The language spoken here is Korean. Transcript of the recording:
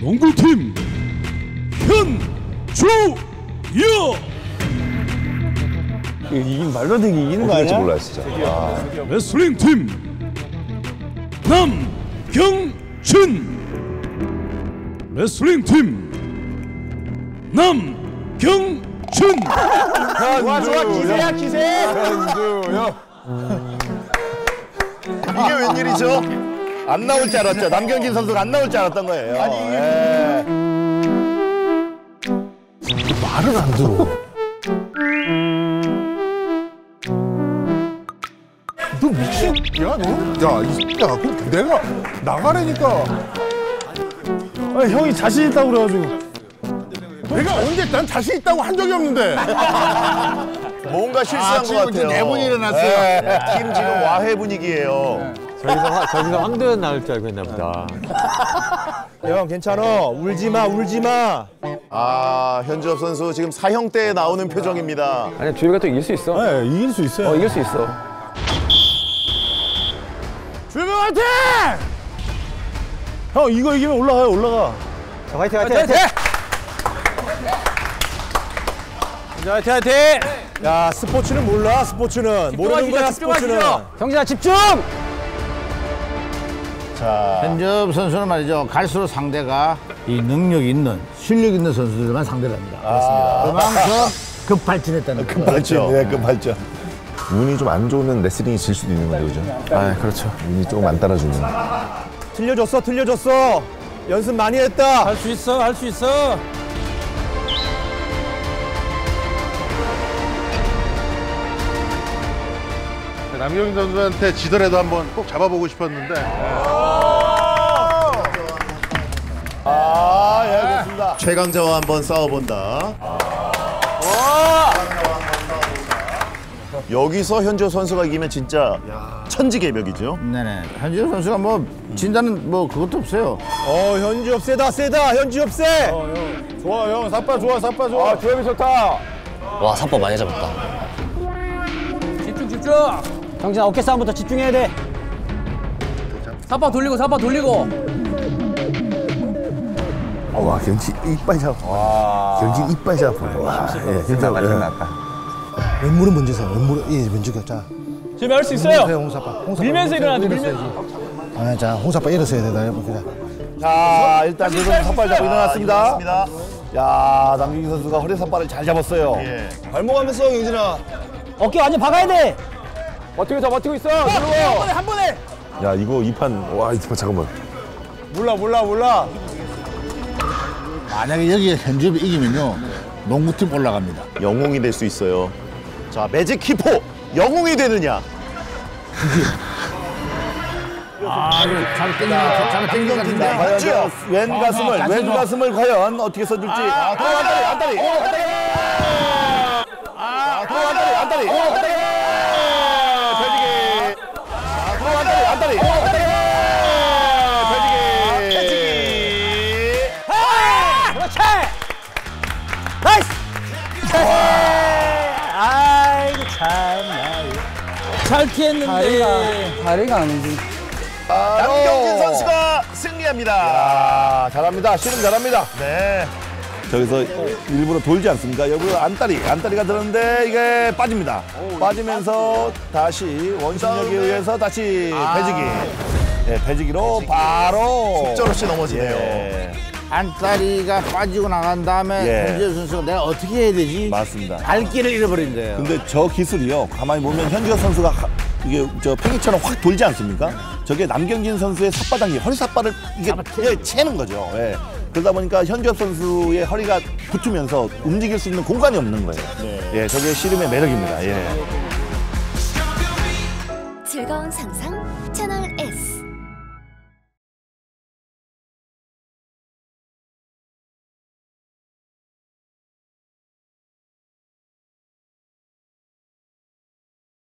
농구팀 현주여 이긴 말로 안 되게 이기는 거 아니야? 몰라요 진짜. 아, 레슬링 팀 남경준 레슬링 팀 남경준 좋아 좋아 기세야 기세. 이게 웬일이죠? 안 나올 줄 알았죠. 남경진 선수가 안 나올 줄 알았던 거예요. 아니 말을 안 들어. 너 미친 야 너? 야, 이 새끼야. 그럼 내가 나가라니까. 아니, 형이 자신 있다고 그래가지고. 내가 언제 난 자신 있다고 한 적이 없는데. 뭔가 실수한 것 지금 같아요. 내분이 일어났어요. 네, 팀 지금 와해 분위기예요. 저기서, 화- 저기서 황도현 나올 줄 알고 했나 보다. 형 괜찮아. 울지 마 울지 마. 아 현주엽 선수 지금 사형 때 나오는 표정입니다. 아니, 주혁이가 또 이길 수 있어. 네 이길 수 있어요. 어, 이길 수 있어. 주명 화이팅! 형 이거 이기면 올라가요 올라가. 자, 화이팅 화이팅 화이팅. 화이팅 화이팅. 야 스포츠는 몰라 스포츠는 모르는 거야 스포츠는. 경진아, 집중! 현접 선수는 말이죠. 갈수록 상대가 이 능력 있는, 실력 있는 선수들만 상대를 합니다. 그렇습니다. 그만큼 급발진했다는 거죠. 급발전. 네, 급발전. 운이 좀 안 좋으면 레슬링이 질 수도 있는 거예요, 그죠? 아, 그렇죠. 운이 조금 안 따라주면. 틀려줬어 틀려줬어. 연습 많이 했다. 할 수 있어 할 수 있어 남경진 선수한테 지더라도 한번 꼭 잡아보고 싶었는데. 최강자와 한번 싸워본다. 여기서 현주 선수가 이기면 진짜 천지개벽이죠. 네네. 현지혁 선수가 뭐, 진다는 뭐, 그것도 없어요. 어 현지업 세다 세다 현지업 세. 좋아, 형. 사빠 좋아, 사빠 좋아. 아 조합이 좋다. 와 사법 많이 잡았다 집중 집중 경진아, 어깨 싸움부터 집중해야 돼. 사파 돌리고 사파 돌리고 아, 와, 경지 이빨 잡아. 경지 이빨 잡아. 와, 예, 진짜 났다. 왼무릎 먼저 세. 왼무릎, 예, 먼저 자. 지금 할수 있어요 홍사빠. 홍사빠. 밀면서 일어나야 돼 밀면서 아, 자, 홍사빠 일어서야 되다. 해볼게요. 자, 일단 지금 삿발 잡고 일어났습니다. 야, 남경진 선수가 허리 삿발을 잘 잡았어요. 발목 하면서 경진아. 어깨 완전 박아야 돼. 버티고 있어, 버티고 있어. 한 번에 야, 이거 이 판, 와, 이거 잠깐만. 몰라 몰라 몰라. 만약에 여기에 현지업이 이기면요. 농구팀 올라갑니다. 영웅이 될 수 있어요. 자, 매직 키포 영웅이 되느냐? 잘 땡기는, 잘 땡기는 것 같은데. 과연 저왼 가슴을 자세 왼. 가슴을 과연 어떻게 써줄지. 아, 또 안다리 안다리. 잘 피했는데 다리가 아니지. 남경진 선수가 승리합니다. 야, 잘합니다. 씨름 잘합니다. 네. 저기서 일부러 돌지 않습니까? 여기 안다리, 안다리가 들었는데 이게 빠집니다. 빠지면서 다시 원심력에 의해서 다시 배지기. 네, 배지기로 바로 속절없이 넘어지네요. 안다리가 빠지고 나간 다음에 예. 현지혁 선수가 내가 어떻게 해야 되지? 맞습니다. 발길을 잃어버린 거예요. 근데 저 기술이요. 가만히 보면 현지혁 선수가 하- 이게 저 팽이처럼 확 돌지 않습니까? 저게 남경진 선수의 삿바닥이 허리 삿발을 이게 예, 채는 거죠. 예. 그러다 보니까 현지혁 선수의 허리가 붙으면서 움직일 수 있는 공간이 없는 거예요. 예, 저게 씨름의 매력입니다. 예. 즐거운 상상